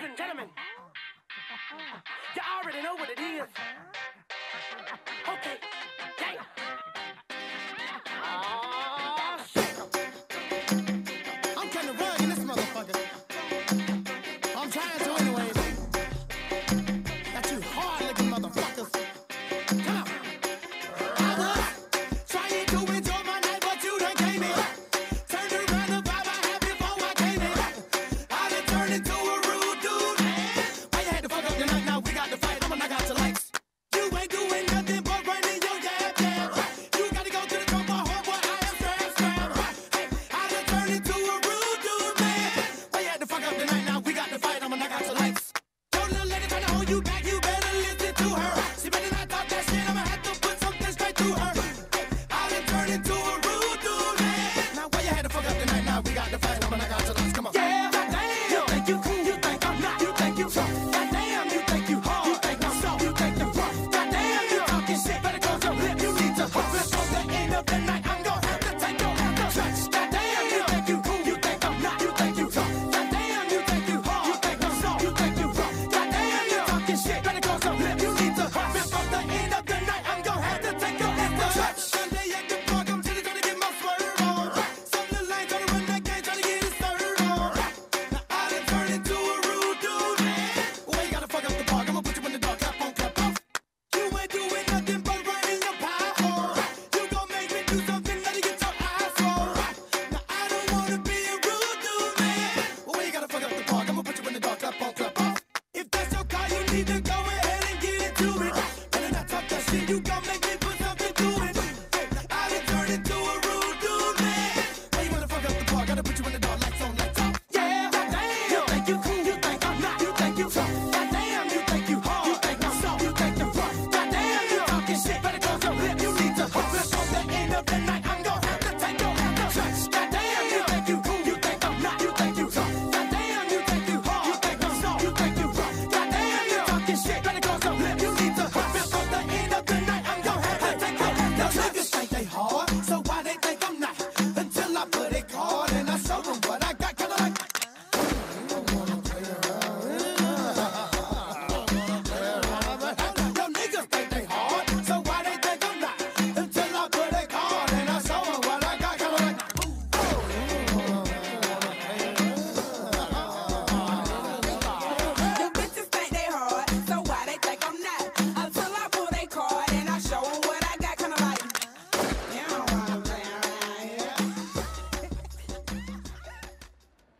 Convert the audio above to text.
Ladies and gentlemen, you already know what it is.